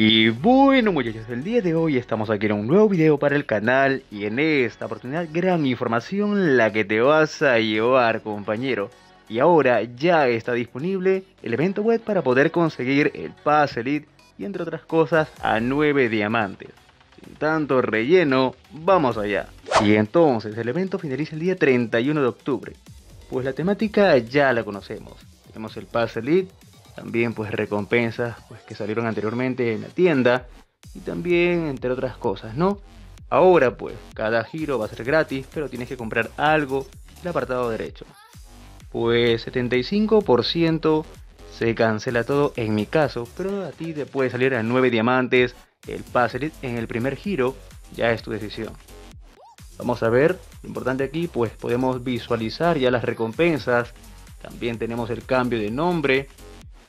Y bueno muchachos, el día de hoy estamos aquí en un nuevo video para el canal y en esta oportunidad gran información la que te vas a llevar compañero. Y ahora ya está disponible el evento web para poder conseguir el Pass Elite y entre otras cosas a 9 diamantes. Sin tanto relleno, vamos allá. Y entonces el evento finaliza el día 31 de octubre. Pues la temática ya la conocemos. Tenemos el Pass Elite también pues recompensas pues, que salieron anteriormente en la tienda y también entre otras cosas, ¿no? Ahora pues cada giro va a ser gratis, pero tienes que comprar algo en el apartado derecho. Pues 75% se cancela todo en mi caso, pero a ti te puede salir a 9 diamantes el pase en el primer giro, ya es tu decisión. Vamos a ver, lo importante aquí pues podemos visualizar ya las recompensas, también tenemos el cambio de nombre,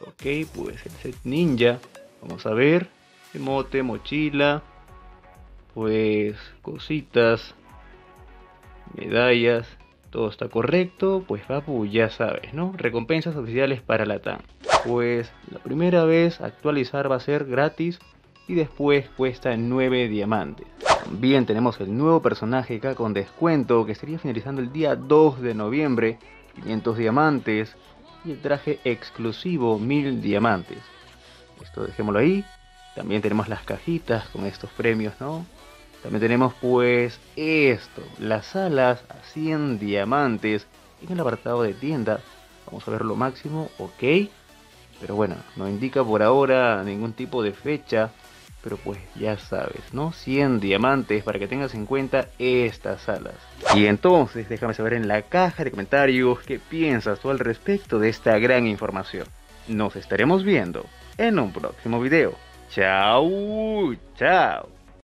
Ok, pues el set ninja. Vamos a ver. Emote, mochila. Pues cositas. Medallas. Todo está correcto. Pues papu, ya sabes, ¿no? Recompensas oficiales para la TAM. Pues la primera vez actualizar va a ser gratis. Y después cuesta 9 diamantes. También tenemos el nuevo personaje acá con descuento que estaría finalizando el día 2 de noviembre. 500 diamantes y el traje exclusivo 1000 diamantes. Esto dejémoslo ahí. También tenemos las cajitas con estos premios, ¿no? También tenemos pues esto, las alas a 100 diamantes en el apartado de tienda. Vamos a ver lo máximo, ok. Pero bueno, no indica por ahora ningún tipo de fecha pero pues ya sabes, ¿no? 100 diamantes para que tengas en cuenta estas alas. Y entonces déjame saber en la caja de comentarios qué piensas tú al respecto de esta gran información. Nos estaremos viendo en un próximo video. Chao, chao.